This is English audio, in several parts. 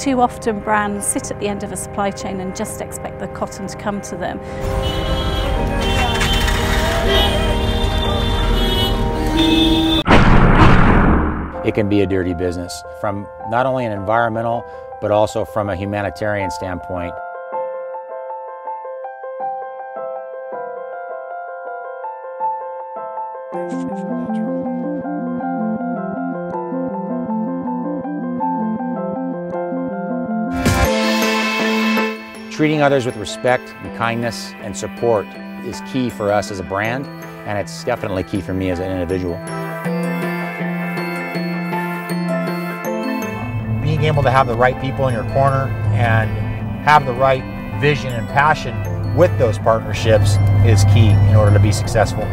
too often brands sit at the end of a supply chain and just expect the cotton to come to them. It can be a dirty business from not only an environmental but also from a humanitarian standpoint. Treating others with respect and kindness and support is key for us as a brand, and it's definitely key for me as an individual. Being able to have the right people in your corner and have the right vision and passion with those partnerships is key in order to be successful.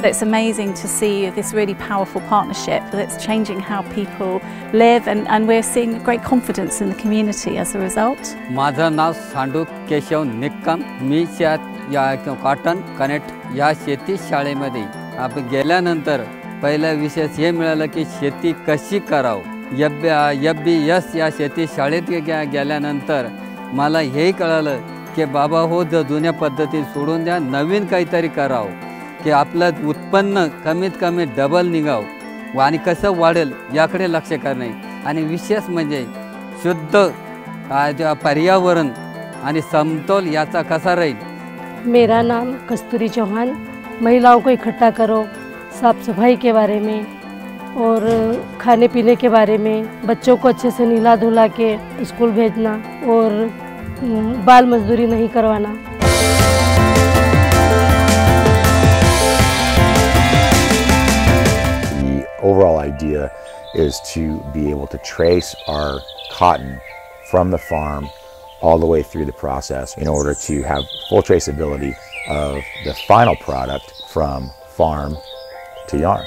It's amazing to see this really powerful partnership that's changing how people live and, and we're seeing great confidence in the community as a result. माझं नाव सांडू केशव निक्कम मी त्या या cotton connect या शेती शाळेमध्ये आपण गेल्यानंतर पहिला विशेष हे मिळालं की शेती कशी करावं एफ एफ बी एस या शेती शाळेत गे गेल्यानंतर मला हेही कळालं की बाबा हो ज जुन्या पद्धती सोडून द्या नवीन काहीतरी करावं की आपलं उत्पन्न कमीत कमी डबल निघावं. आणि कसं वाढेल याकडे लक्ष करणे. आणि विशेष म्हणजे शुद्ध पर्यावरण आणि समतोल याचा कसा राहील? मेरा नाम कस्तूरी चौहान. महिलाओं को इकट्ठा करो. साफ सफाई के बारे में और खाने पीने के बारे में. बच्चों को अच्छे से नीला धुला के स्कूल भेजना और बाल मजदूरी नहीं करवाना। idea is to be able to trace our cotton from the farm all the way through the process in order to have full traceability of the final product from farm to yarn.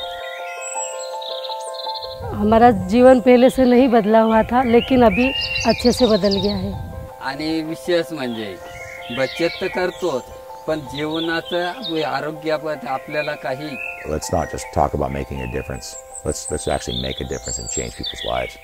हमारा जीवन पहले से नहीं बदला हुआ था लेकिन अभी अच्छे से बदल गया है आणि विशेष म्हणजे बचत तर करतोच पण जीवनाचं आरोग्याबद्दल आपल्याला काही Let's not just talk about making a difference. Let's, let's actually make a difference and change people's lives.